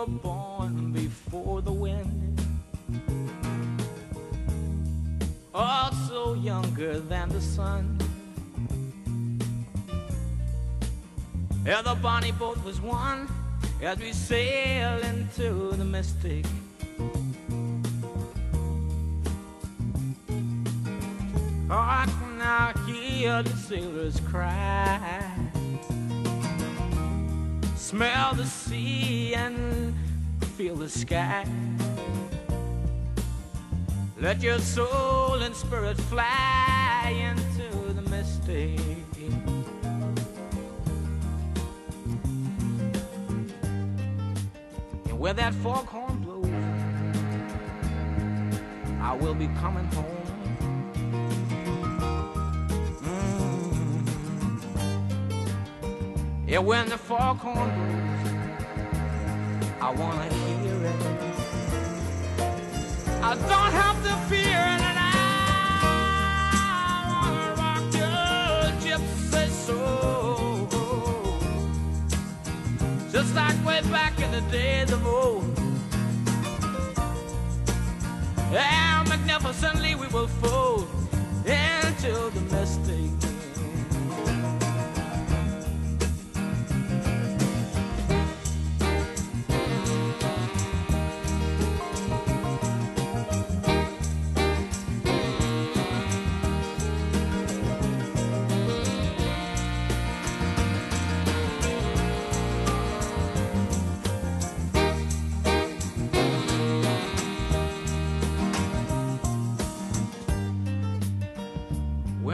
were born before the wind. Also younger than the sun. Yeah, the bonnie boat was one as we sail into the mystic. Oh, I can now hear the sailors cry. Smell the sea and feel the sky. Let your soul and spirit fly into the mystic. And where that foghorn blows, I will be coming home. Mm. Yeah, when the foghorn blows, I wanna hear it. I don't have to fear it, and I wanna rock your gypsy soul, just like way back in the days of old. And magnificently we will fold into the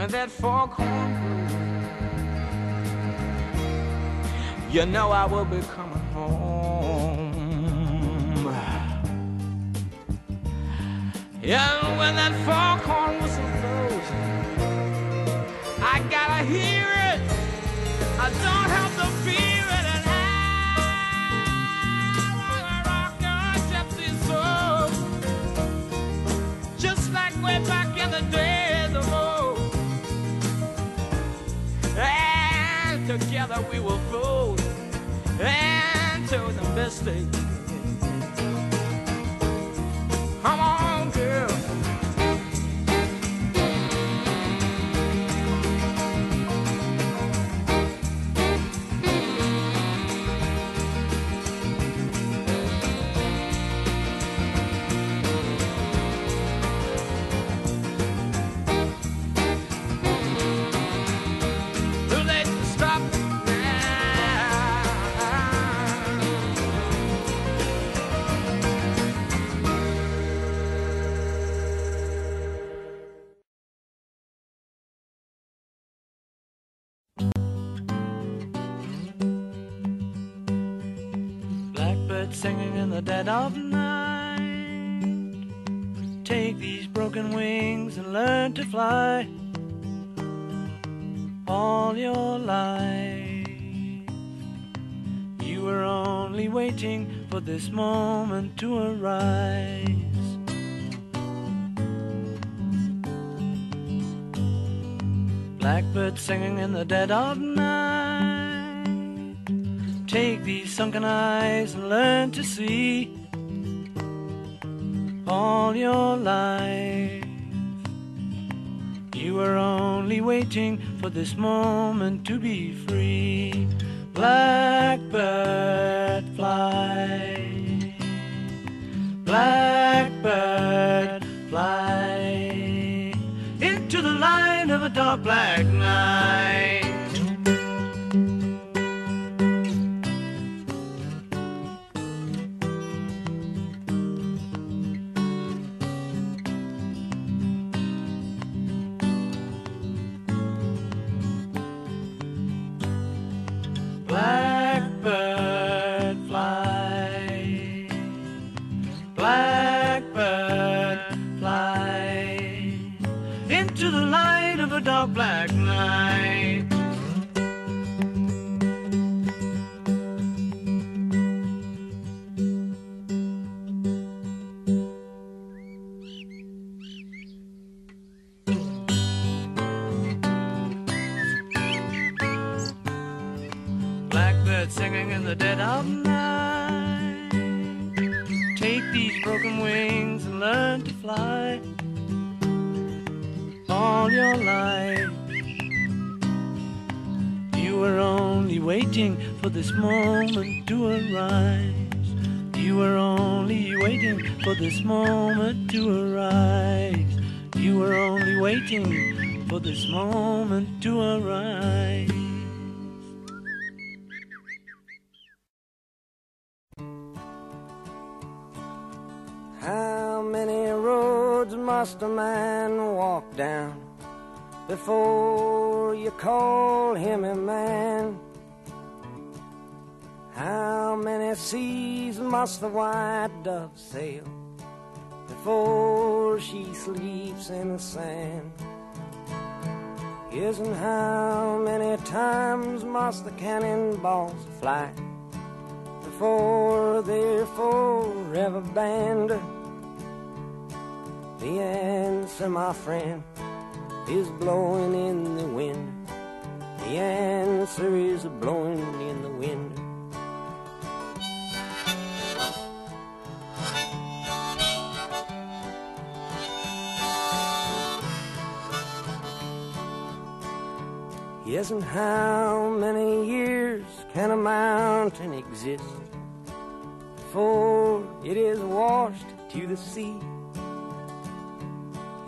When that foghorn blows, you know I will be coming home. Yeah, when that foghorn whistle blows, I gotta hear it. I don't have together we will fold into the mystic. Blackbird singing in the dead of night. Take these broken wings and learn to fly all your life. You were only waiting for this moment to arise. Blackbird singing in the dead of night. Take these sunken eyes and learn to see all your life. You were only waiting for this moment to be free. Blackbird fly. Blackbird fly into the light of a dark black black night. Blackbird singing in the dead of night. Take these broken wings and learn to fly all your life. You were only waiting for this moment to arise. You were only waiting for this moment to arise. You were only waiting for this moment to arise. Must a man walk down before you call him a man? How many seas must the white dove sail before she sleeps in the sand? Isn't how many times must the cannonballs fly before they're forever banned? The answer, my friend, is blowing in the wind. The answer is blowing in the wind. Yes, and how many years can a mountain exist before it is washed to the sea?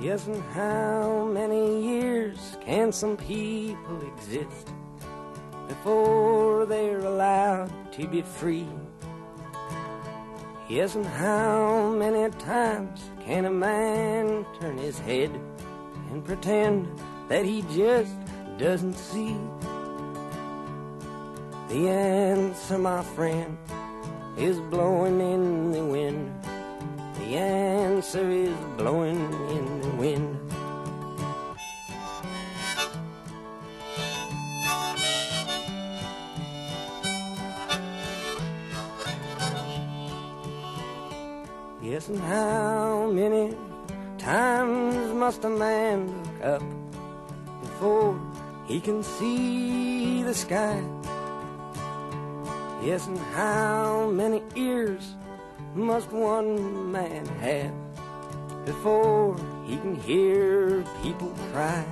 Yes, and how many years can some people exist before they're allowed to be free? Yes, and how many times can a man turn his head and pretend that he just doesn't see? The answer, my friend, is blowing in the wind. The answer is blowing in the wind. Yes, and how many times must a man look up before he can see the sky? Yes, and how many ears must one man have before he can hear people cry?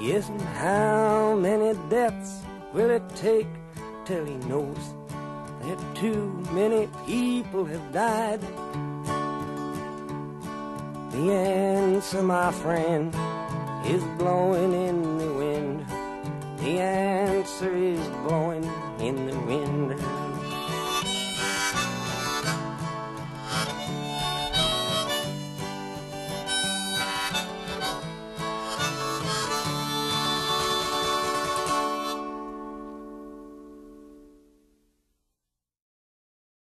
Yes, and how many deaths will it take till he knows that too many people have died? The answer, my friend, is blowing in the wind. The answer is blowing in the wind.